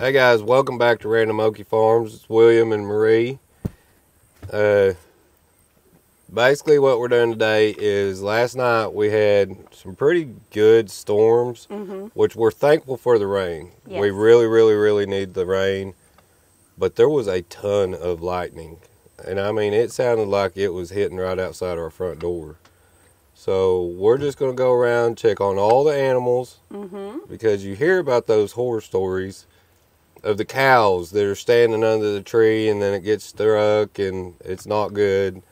Hey guys, welcome back to Random Okie Farms. It's William and Marie. Uh, basically, what we're doing today is last night we had some pretty good storms, which we're thankful for the rain. We really, really, really need the rain, but there was a ton of lightning, and I mean, it sounded like it was hitting right outside our front door. So we're just gonna go around check on all the animals Mm-hmm. because you hear about those horror stories of the cows that are standing under the tree and then it gets struck and it's not good.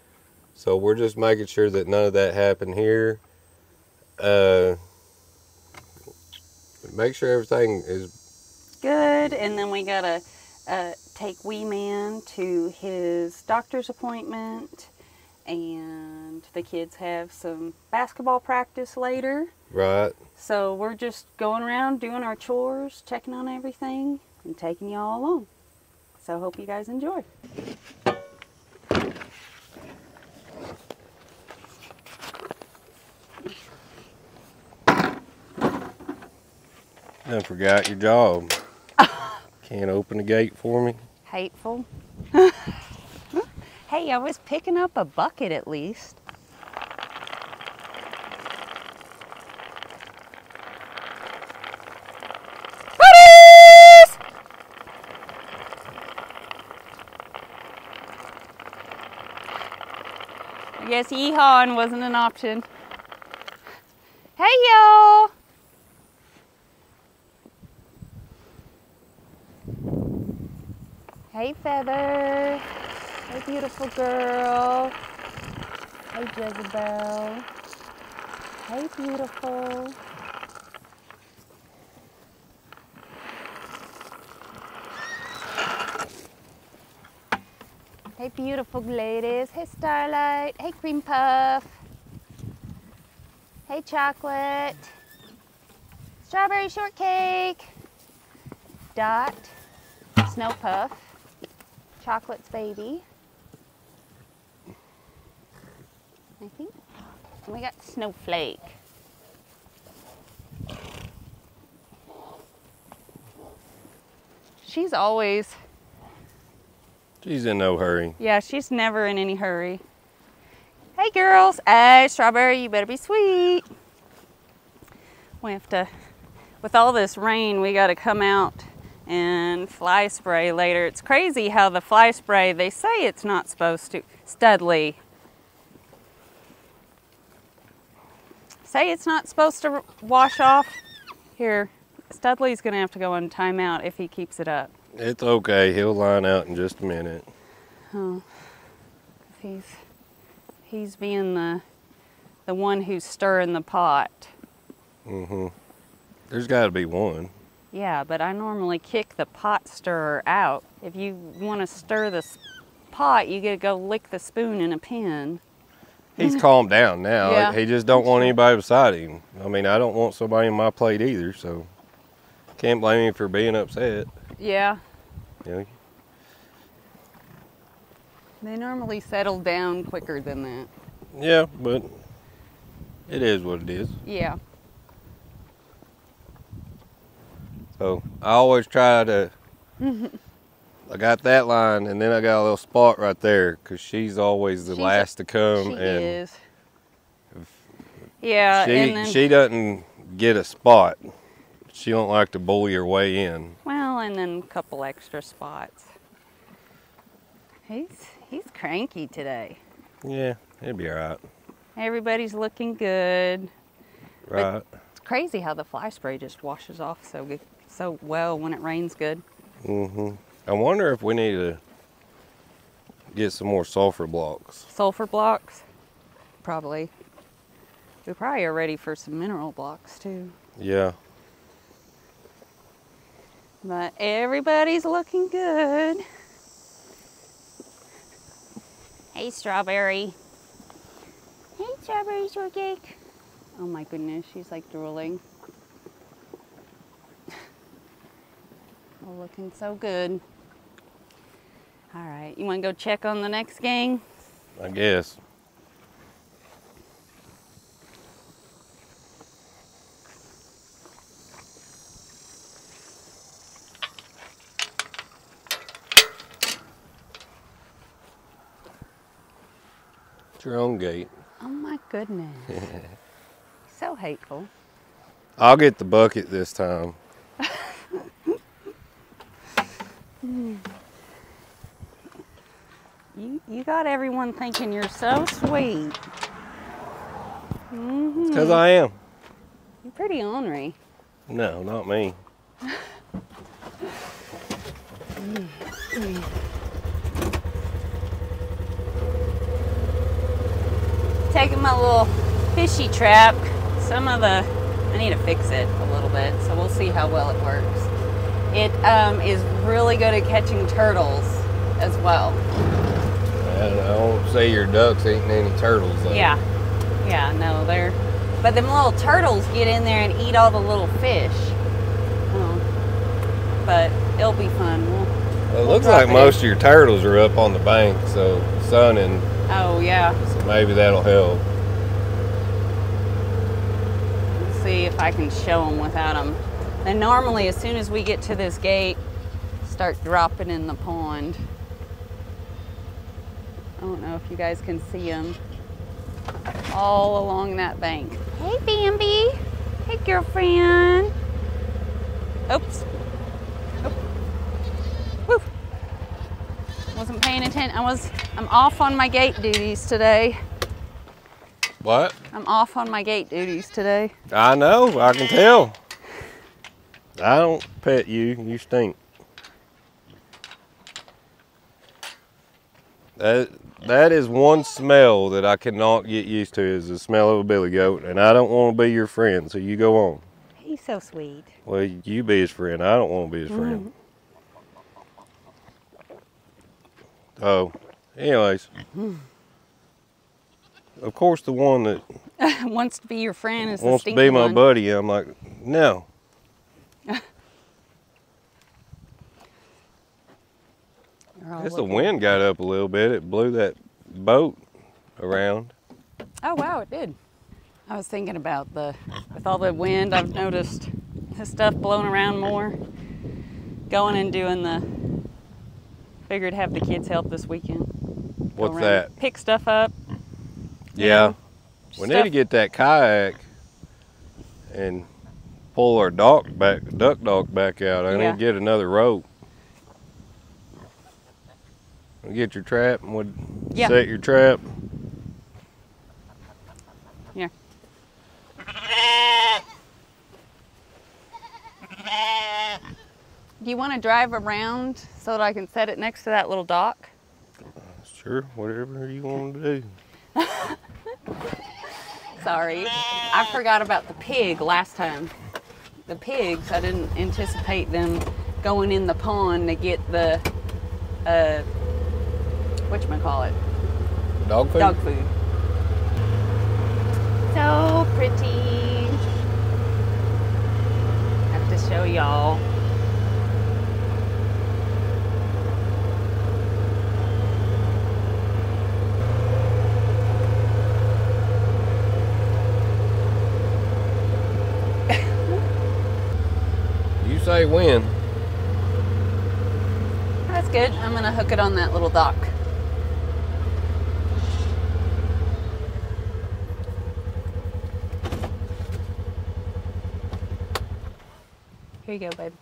So we're just making sure that none of that happened here. Uh, make sure everything is Good. And then we gotta uh, take Wee Man to his doctor's appointment, and the kids have some basketball practice later. right. So we're just going around doing our chores, checking on everything, and taking you all along. So hope you guys enjoy. I forgot your job. Can't open the gate for me. Hateful. hey, I was picking up a bucket at least. Guess yeehawing wasn't an option. Hey, y'all! Hey, Feather. Hey, beautiful girl. Hey, Jezebel. Hey, beautiful. Beautiful ladies. Hey, Starlight. Hey, Cream Puff. Hey, Chocolate. Strawberry Shortcake. Dot. Snow Puff. Chocolate's baby. I think. And we got Snowflake. She's always, She's in no hurry. yeah, she's never in any hurry. Hey girls, hey Strawberry, you better be sweet. We have to, with all this rain, we got to come out and fly spray later. It's crazy how the fly spray, they say it's not supposed to, Studley. Say it's not supposed to wash off. Here, Studley's gonna have to go on timeout if he keeps it up. It's okay. He'll line out in just a minute. Oh, He's he's being the the one who's stirring the pot. Mm-hmm. There's got to be one. Yeah, but I normally kick the pot stirrer out. If you want to stir the pot, you got to go lick the spoon in a pan. He's calmed down now. Yeah. He just don't want anybody beside him. I mean, I don't want somebody in my plate either, so can't blame him for being upset. Yeah, You know, they normally settle down quicker than that. yeah, but it is what it is. Yeah. So I always try to. I got that line, and then I got a little spot right there because she's always the She's a- last to come, she and is. Yeah, she she doesn't get a spot. She don't like to bully her way in. well, and then a couple extra spots. He's he's cranky today. Yeah, it'd be all right. Everybody's looking good. Right. It's crazy how the fly spray just washes off so good, so well when it rains good. Mm-hmm. I wonder if we need to get some more sulfur blocks. Sulfur blocks, probably. We probably are ready for some mineral blocks too. Yeah. But everybody's looking good. Hey, strawberry. Hey, strawberry shortcake. Oh my goodness, she's like drooling. Oh, looking so good. All right, you want to go check on the next gang? I guess. Your own gate. Oh my goodness. so hateful. I'll get the bucket this time. You you got everyone thinking you're so sweet. hmm Because I am. You're pretty ornery. No, not me. Taking my little fishy trap. Some of the I need to fix it a little bit, so we'll see how well it works. It um, is really good at catching turtles as well. And I won't say your ducks eating any turtles. Though. Yeah, yeah, no, they're. But them little turtles get in there and eat all the little fish. Oh. But it'll be fun. We'll, Well, it looks like it most of your turtles are up on the bank, so sunning, oh yeah, so maybe that'll help. Let's see if I can show them without them. And normally, as soon as we get to this gate, start dropping in the pond. I don't know if you guys can see them all along that bank. Hey, Bambi. Hey, girlfriend. Oops. Wasn't paying attention. I was. I'm off on my gate duties today. What? I'm off on my gate duties today. I know, I can tell. I don't pet you, you stink. That that is one smell that I cannot get used to is the smell of a billy goat, and I don't want to be your friend. So you go on. He's so sweet. Well, you be his friend. I don't want to be his friend. Mm-hmm. Oh, anyways. Of course, the one that wants to be your friend is the wants to be my one. buddy, I'm like, no. Guess the wind got up a little bit. It blew that boat around. Oh wow, it did. I was thinking about the with all the wind. I've noticed the stuff blowing around more. Going and doing the. Figured have the kids help this weekend. What's around, that? Pick stuff up. Yeah. know, We need to get that kayak and pull our dock back, duck dock back out. I Yeah. need to get another rope. Get your trap and would Yeah. set your trap. Here. Do you want to drive around so that I can set it next to that little dock? Sure, whatever you want to do. Sorry, I forgot about the pig last time. The pigs, I didn't anticipate them going in the pond to get the, uh, whatchamacallit, Dog food? dog food. So pretty. Have to show y'all. You say when. That's good. I'm gonna hook it on that little dock. Here you go, babe.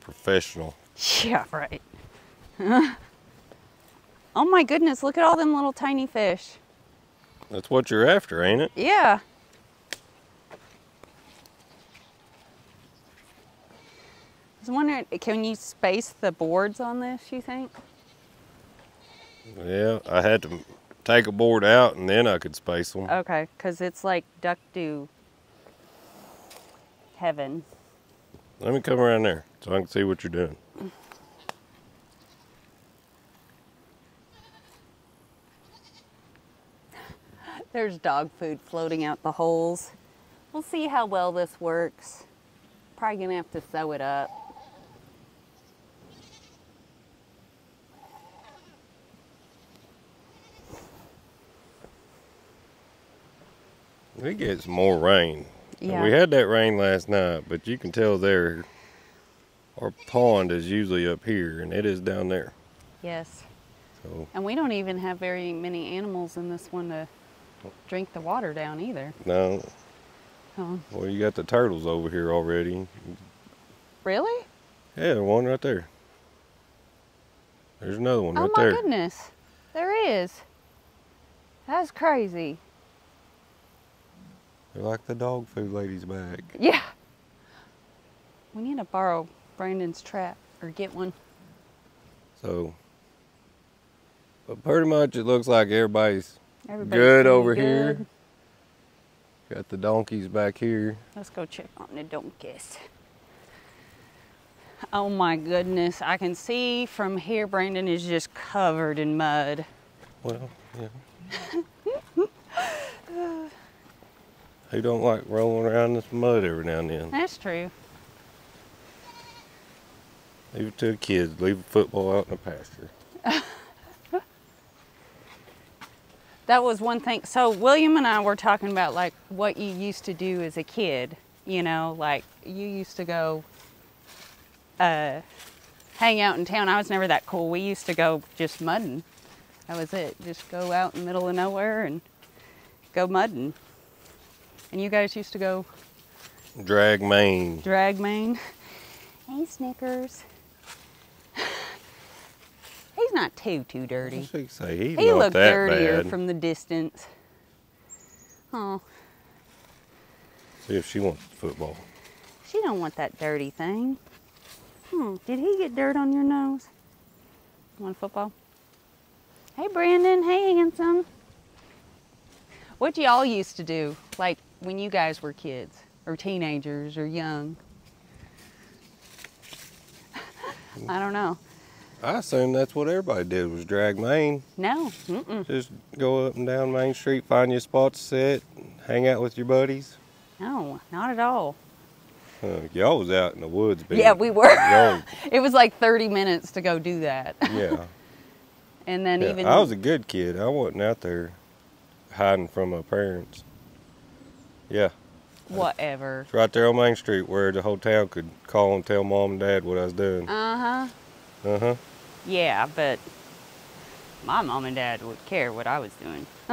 Professional. Yeah, right. oh my goodness, look at all them little tiny fish. That's what you're after, ain't it? Yeah. I was wondering, can you space the boards on this, you think? Yeah, I had to take a board out and then I could space them. Okay, because it's like duck do heaven. Let me come around there so I can see what you're doing. There's dog food floating out the holes. We'll see how well this works. Probably gonna have to sew it up. We get some more rain. Yeah. We had that rain last night, but you can tell there our pond is usually up here and it is down there. yes. So And we don't even have very many animals in this one to drink the water down either. no, Oh, well you got the turtles over here already. really? Yeah, one right there. There's another one oh right there. Oh my goodness. There is. That's crazy. They're like the dog food lady's bag. Yeah. We need to borrow Brandon's trap or get one. So, but pretty much it looks like everybody's Everybody's good over good. here. Got the donkeys back here. Let's go check on the donkeys. Oh my goodness. I can see from here Brandon is just covered in mud. Well, yeah. Who don't like rolling around in this mud every now and then? That's true. Leave it to the kids. Leave the football out in the pasture. That was one thing. So William and I were talking about like what you used to do as a kid. You know, like you used to go uh, hang out in town. I was never that cool. We used to go just mudding. That was it. Just go out in the middle of nowhere and go mudding. And you guys used to go Drag Main. drag main. Hey, Snickers. Not too too dirty. He? He looked that dirtier bad. from the distance. Oh, See if she wants football. she don't want that dirty thing. Hmm, did he get dirt on your nose? Want football? Hey, Brandon. Hey, handsome. What y'all used to do, like when you guys were kids or teenagers or young? I don't know. I assume that's what everybody did was drag Main. No. Mm-mm. Just go up and down Main Street, find your spot to sit, hang out with your buddies. No, not at all. Uh, y'all was out in the woods. Being, Yeah, we were. It was like 30 minutes to go do that. yeah. And then yeah. even I was a good kid. I wasn't out there hiding from my parents. Yeah, whatever. it's right there on Main Street where the whole town could call and tell mom and dad what I was doing. Uh huh. Uh huh. Yeah, but my mom and dad would care what I was doing.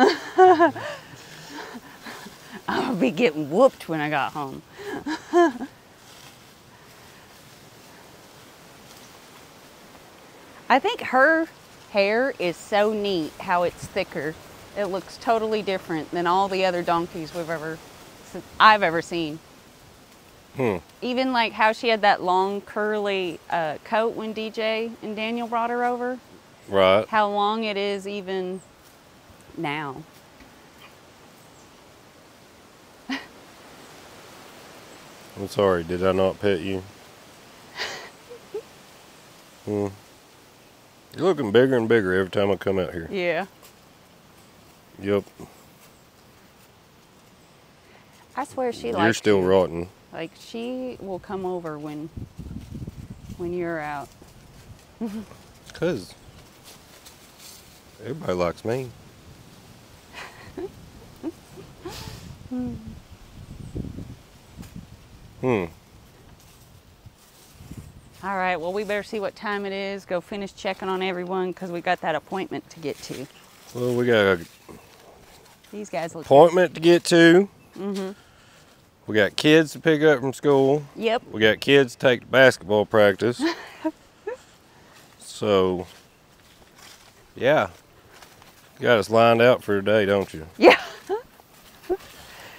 I would be getting whooped when I got home. I think her hair is so neat how it's thicker. It looks totally different than all the other donkeys we've ever I've ever seen. Hmm. Even like how she had that long curly uh, coat when DJ and Daniel brought her over. Right. How long it is even now. I'm sorry. Did I not pet you? hmm. You're looking bigger and bigger every time I come out here. Yeah. Yep. I swear she likes it. You're still you. rotten. Like she will come over when when you're out. Cause everybody likes me. hmm. All right, well we better see what time it is. Go finish checking on everyone because we got that appointment to get to. Well, we got an These guys look. appointment to get to. Mm-hmm. We got kids to pick up from school. Yep. We got kids to take to basketball practice. so, yeah. You got us lined out for today, don't you? Yeah.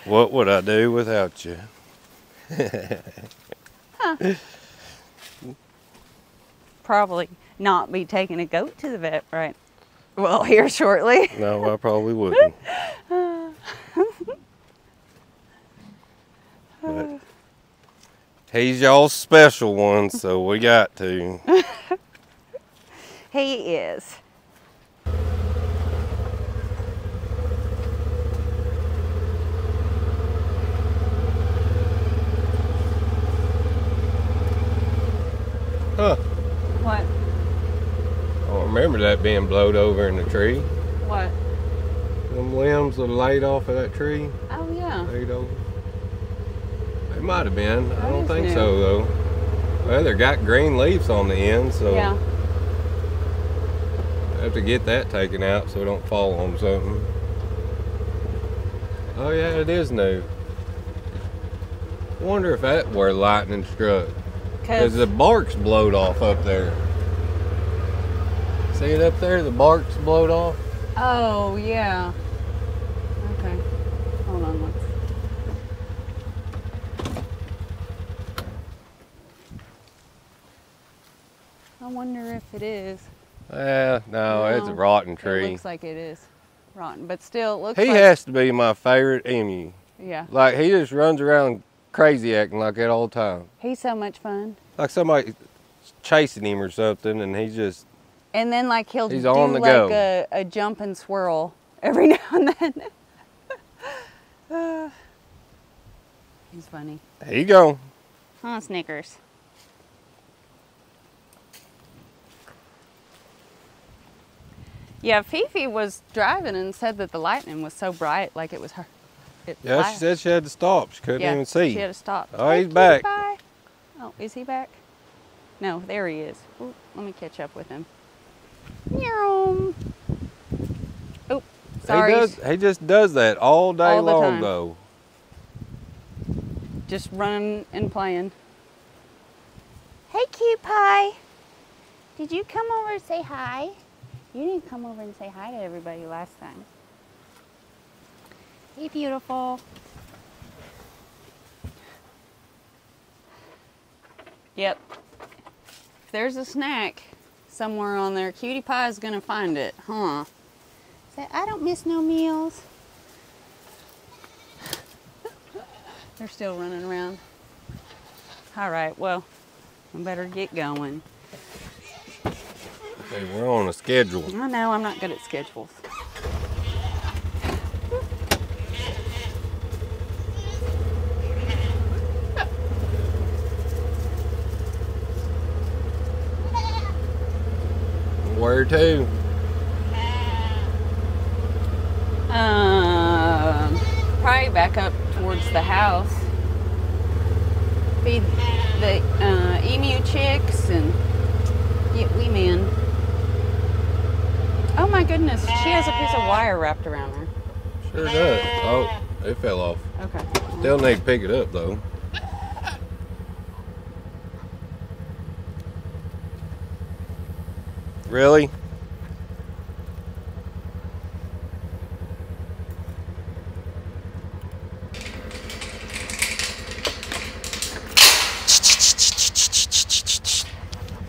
What would I do without you? Probably not be taking a goat to the vet, right? Well, here shortly. No, I probably wouldn't. But he's y'all's special one, so we got to. He is. Huh. What? I don't remember that being blowed over in the tree. What? Them limbs that are laid off of that tree, Oh yeah. laid over. It might have been. I don't think new. so though. Well, they got green leaves on the end, so Yeah. I have to get that taken out so it don't fall on something. Oh yeah, it is new. Wonder if that where lightning struck. Because Cause the bark's blowed off up there. See it up there? The bark's blowed off. oh yeah. Okay. Hold on. Let's. I wonder if it is. Eh, no, it's a rotten tree. It looks like it is rotten, but still, it looks He like has to be my favorite emu. yeah. Like he just runs around crazy acting like that all the time. He's so much fun. Like somebody chasing him or something and he just And then like he'll He's do on the like go. a, a jump and swirl every now and then. Uh, he's funny. there you go. Huh, Snickers. Yeah, Fefe was driving and said that the lightning was so bright, like it was her. It Yeah, she said she had to stop. She couldn't yeah, even see. She had to stop. Oh, Hey, he's back. pie. Oh, is he back? No, there he is. Ooh, let me catch up with him. Meow. Oh, sorry. He does he just does that all day All long time. though. Just running and playing. Hey, cute pie. Did you come over and say hi? You didn't come over and say hi to everybody last time. Hey, beautiful. Yep. If there's a snack somewhere on there, Cutie Pie is gonna find it, huh? Say, I don't miss no meals. They're still running around. All right, well, I better get going. Hey, we're on a schedule. I know I'm not good at schedules. Where to? Um, probably back up towards the house. Feed the uh, emu chicks and get wee man. Oh my goodness, she has a piece of wire wrapped around her. Sure does. Oh, it fell off. Okay. Still need to pick it up though. Really?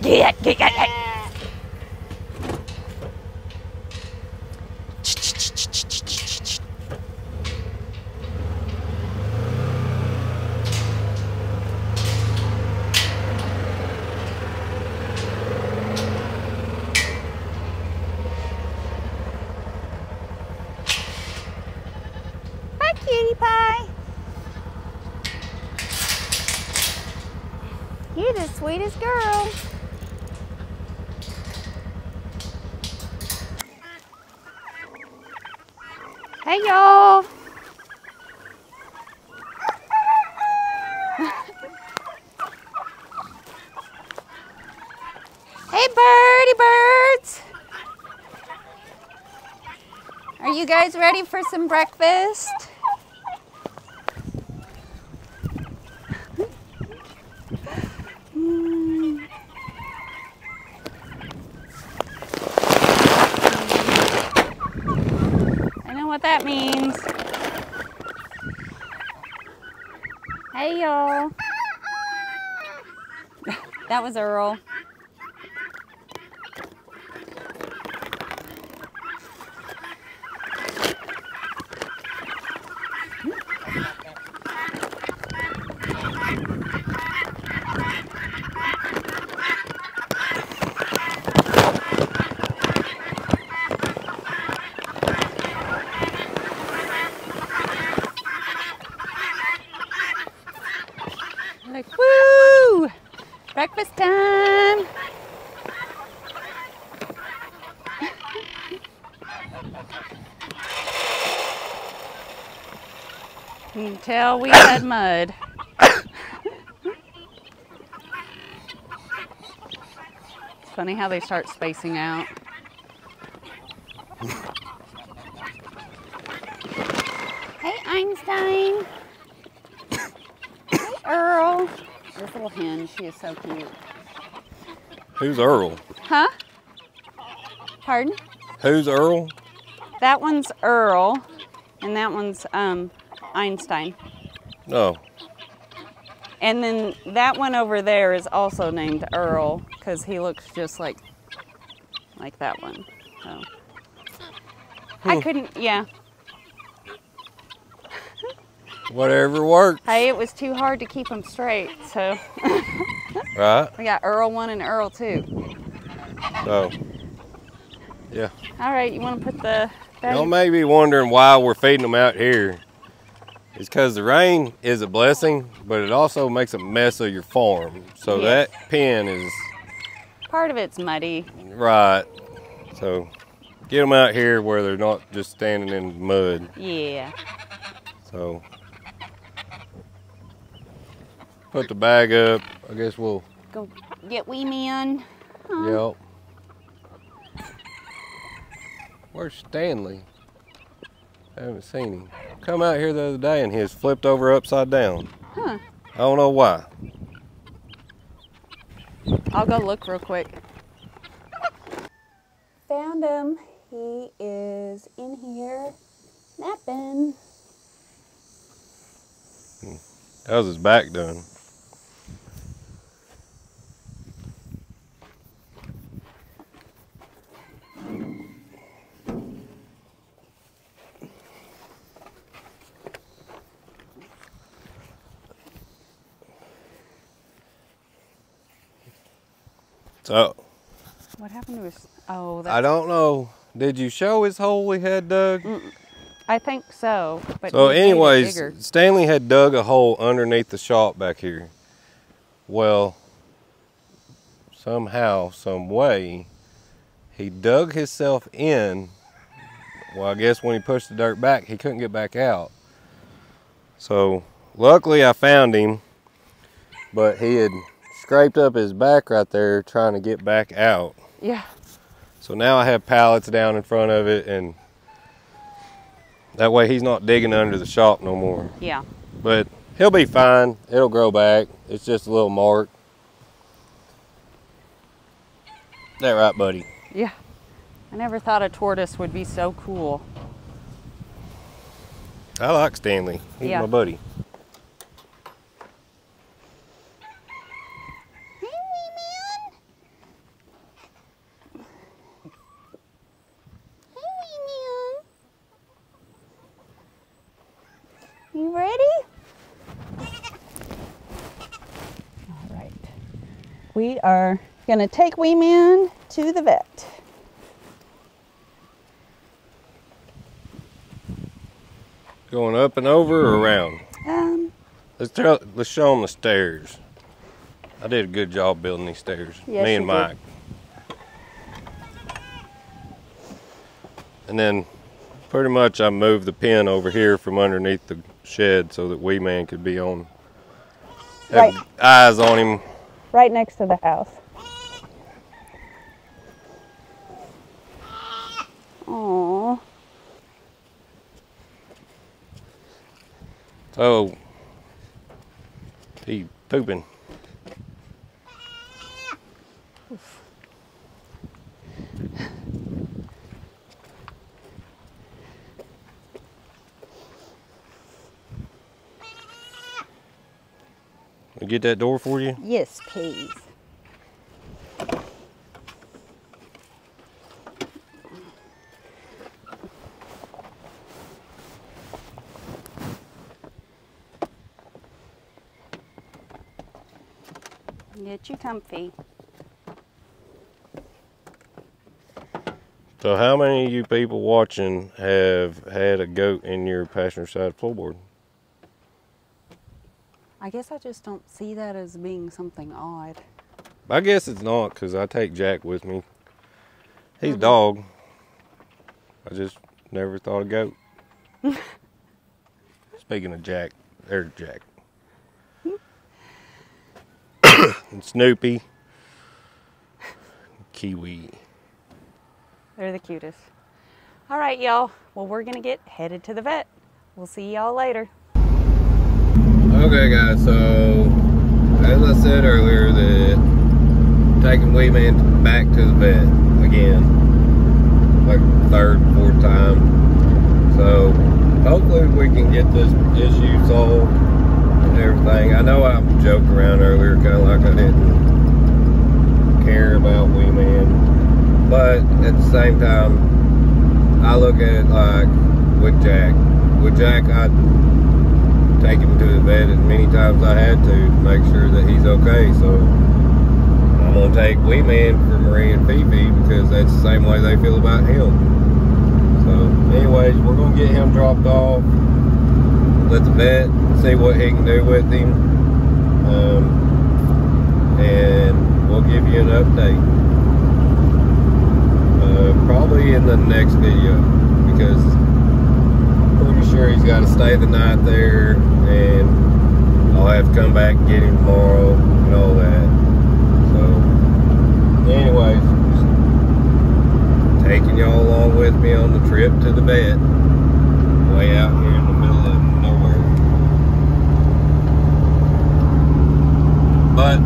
Get, get, get, get. Hi, cutie pie. You're the sweetest girl. Hey, y'all. hey, birdie birds. Are you guys ready for some breakfast? I know what that means. Hey, y'all. that was Earl. until we had mud. it's funny how they start spacing out. hey, Einstein. hey, Earl. This little hen, she is so cute. Who's Earl? Huh? Pardon? Who's Earl? That one's Earl, and that one's um, Einstein. No. And then that one over there is also named Earl because he looks just like like that one. So I Hmm. couldn't. Yeah. Whatever works. Hey, it was too hard to keep them straight. So Right? we got Earl one and Earl two. So, yeah. All right, you want to put the? Y'all may be wondering why we're feeding them out here. It's because the rain is a blessing, but it also makes a mess of your farm. So Yes. that pen is Part of it's muddy. right. So get them out here where they're not just standing in mud. Yeah. So put the bag up. I guess we'll. Go get wee man. Yep. Where's Stanley? I haven't seen him. Come out here the other day and he was flipped over upside down. Huh. I don't know why. I'll go look real quick. Found him. He is in here napping. Hmm. How's his back done? So What happened to his? Oh, I don't know. Did you show his hole we had dug? Mm, I think so. But So, he made it anyways. Stanley had dug a hole underneath the shop back here. Well, somehow, some way, he dug himself in. Well, I guess when he pushed the dirt back, he couldn't get back out. So, luckily, I found him, but he had scraped up his back right there trying to get back out. Yeah. So now I have pallets down in front of it, and that way he's not digging under the shop no more. Yeah. But he'll be fine. It'll grow back. It's just a little mark. That right, buddy? Yeah. I never thought a tortoise would be so cool. I like Stanley. He's Yeah. my buddy. Hey, man. Hey, man. You ready? All right. We are going to take Wee Man to the vet. Going up and over or around? Um, Let's tell, let's show him the stairs. I did a good job building these stairs. Yes, Me and you did. Mike. And then pretty much I moved the pen over here from underneath the shed so that Wee Man could be on Right. eyes on him. Right next to the house. Aww. Oh he pooping. Get that door for you? Yes, please. Get you comfy. So how many of you people watching have had a goat in your passenger side floorboard? I guess I just don't see that as being something odd. I guess it's not because I take Jack with me. He's a dog. I just never thought of goat. Speaking of Jack, there's Jack. Hmm. and Snoopy. Kiwi. They're the cutest. All right, y'all. Well, we're going to get headed to the vet. We'll see y'all later. Okay, guys, so as I said earlier, that taking Wee Man back to the vet again, like third, fourth time. So hopefully we can get this issue solved and everything. I know I joked around earlier, kind of like I didn't care about Wee Man, but at the same time, I look at it like with Jack. With Jack, I take him to the vet as many times I had to make sure that he's okay. So I'm gonna take Wee Man for Marie and Fefe because that's the same way they feel about him. So, anyways, we're gonna get him dropped off. Let the vet see what he can do with him, um, and we'll give you an update. Uh, probably in the next video because pretty sure he's got to stay the night there, and I'll have to come back and get him tomorrow and all that. So, anyways, just taking y'all along with me on the trip to the vet, way out here in the middle of nowhere. But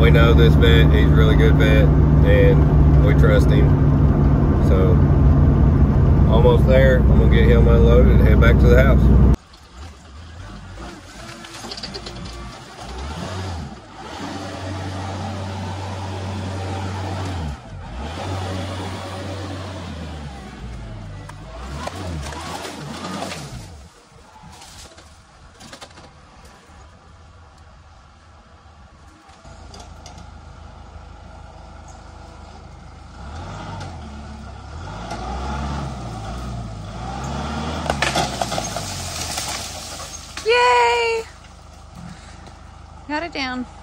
we know this vet; he's a really good vet, and we trust him. So almost there. I'm gonna get him unloaded and head back to the house. Got it down.